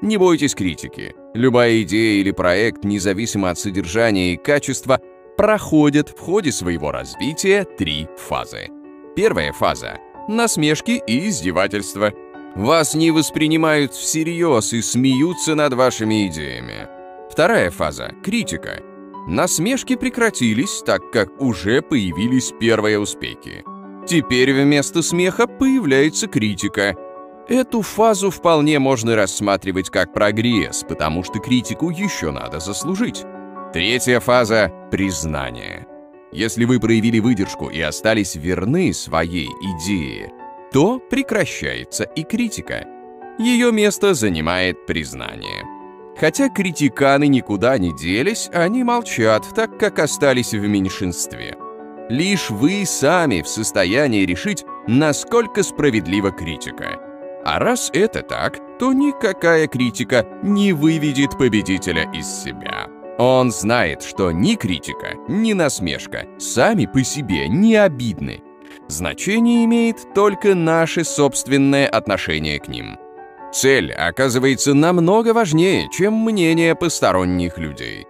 Не бойтесь критики. Любая идея или проект, независимо от содержания и качества, проходит в ходе своего развития три фазы. Первая фаза — насмешки и издевательства. Вас не воспринимают всерьез и смеются над вашими идеями. Вторая фаза — критика. Насмешки прекратились, так как уже появились первые успехи. Теперь вместо смеха появляется критика. Эту фазу вполне можно рассматривать как прогресс, потому что критику еще надо заслужить. Третья фаза — признание. Если вы проявили выдержку и остались верны своей идее, то прекращается и критика. Ее место занимает признание. Хотя критиканы никуда не делись, они молчат, так как остались в меньшинстве. Лишь вы сами в состоянии решить, насколько справедлива критика. А раз это так, то никакая критика не выведет победителя из себя. Он знает, что ни критика, ни насмешка сами по себе не обидны. Значение имеет только наше собственное отношение к ним. Цель оказывается намного важнее, чем мнение посторонних людей.